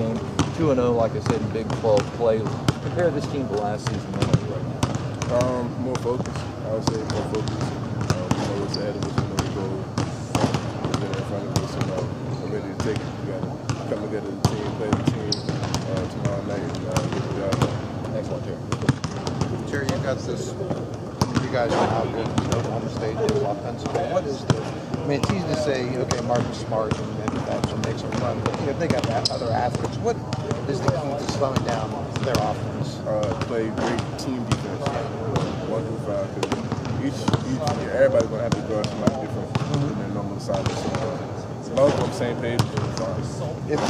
game. 2 0, like I said, in Big 12 play. Compare this team to last season right now. Um, more focused. I would say more focused. Um, we know what's ahead of us. We know the goal is in front of us, and uh, we're ready to take it. We got to come together as a team, play as a team uh, tomorrow night, and uh, get the job done. Thanks a lot, Terry. Jerry, you've got this. You guys know how good Oklahoma State is offensively. What is the? I mean, it's easy to say, okay, Marcus Smart and that's what makes them run. But if they got that other athletes, what is the key to slowing down their offense? Uh, play great team defense, one through five. Cause each, each, everybody's gonna have to guard somebody different than their normal assignment. So, uh, long on the same page. If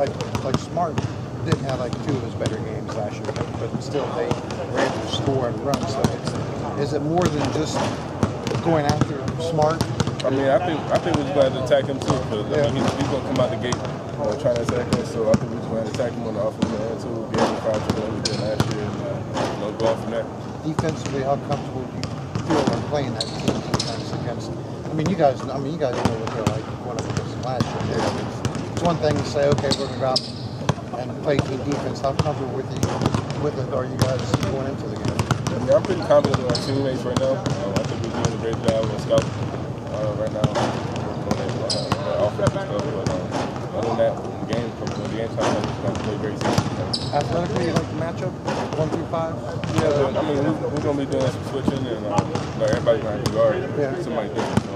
like like Smart didn't have like two of his better games last year, but, still they were able to score and run. So it's, is it more than just going after Smart? I mean, I think I think we're just going to attack him too. Cause I mean, he's, he's going to come out the gate trying to attack us. So I think we're just going to attack him on the offensive end too. Be able to trouble like we did last year, and uh, you know, go off from there. defensively, how comfortable do you feel when playing that team defense against? I mean, you guys, I mean, you guys know what they're like going up against last year. It's, it's one thing to say, okay, we're going to go out and play team defense. How comfortable with you with it are you guys going into the game? I mean, I'm pretty confident in our teammates right now. Um, I think we're doing a great job on scout uh, right now. On that, offensive stuff, but other than that, game comes, the game time, I'm just going to play great team. Athletically, like matchup, one through five. Yeah, I mean, we're, we're going to be doing some switching, and um, like everybody's going to to guard somebody different.